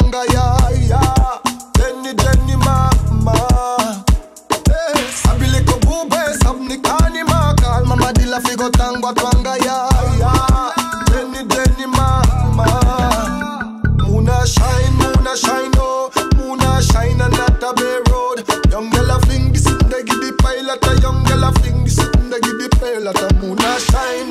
figo ya ya. Jenny Jenny mama Eh, Sabili ko bube sabni kani makal Mama dila figo tangwa twanga ya ya. Jenny Jenny mama Muna shine, Muna shine, oh. Muna shine and not a bay road. Young girl a fling this in the giddy pilot A young girl a fling this in the giddy pilot A. Muna Muna shine,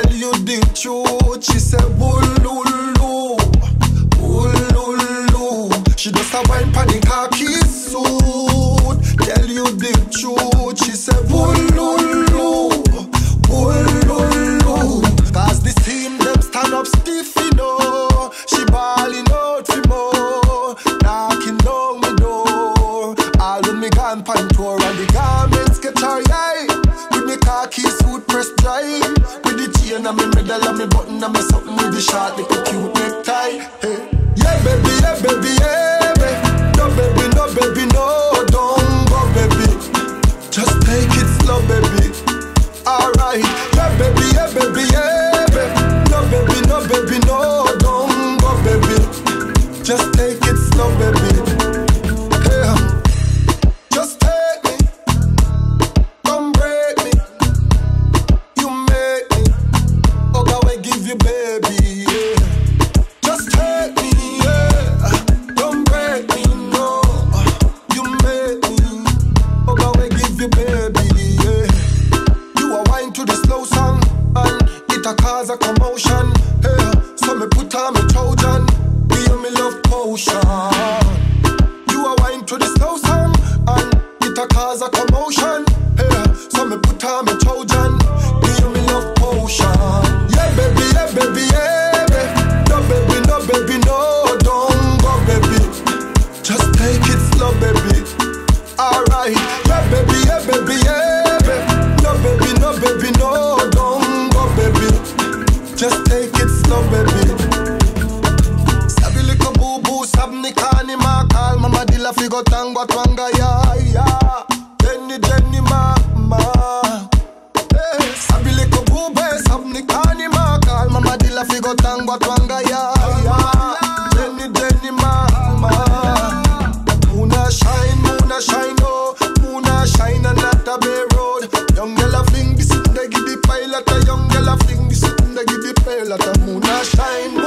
Tell you the truth, she said bululu, bululu. She just a wine pon the khaki suit. Tell you the truth, she said bululu, chain and me medal and me button and me something with the short little cute necktie. Hey. Yeah baby, yeah baby, yeah cause a commotion. Hey, so me put on me Trojan, give me love potion. You a wine to the slow song and it a cause a commotion. Just take it slow, baby. Sabi liko bubu, sabni kani makal Mama dila figo tangwa twanga ya ya Jenny, Jenny, mama Eh, Sabi liko bube, sabni kani makal Mama dila figo tangwa A Muna shine, Muna shine,